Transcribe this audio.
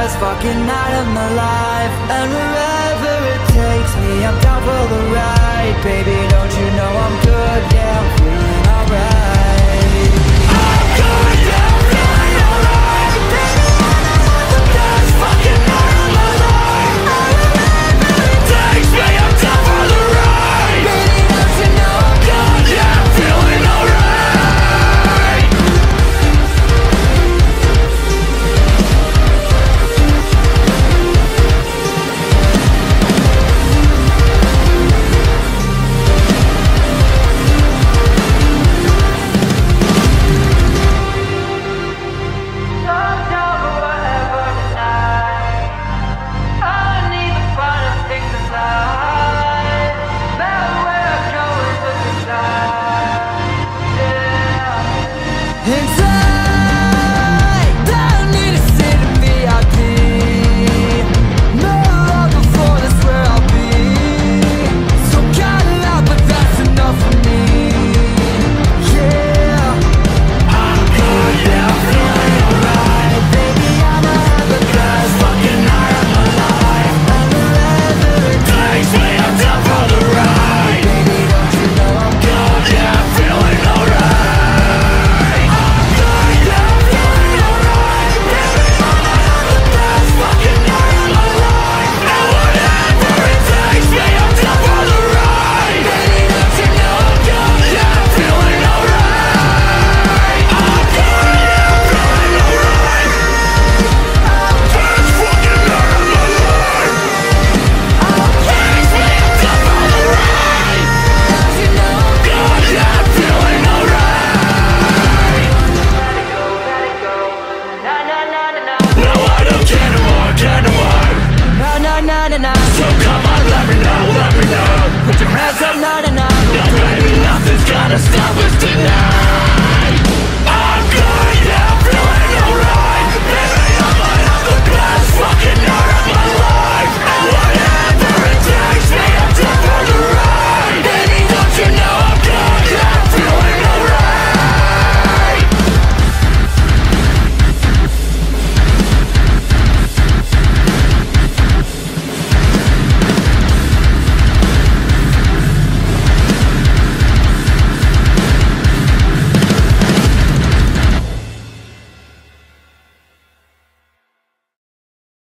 best fucking night of my life. And wherever it takes gotta stop us tonight.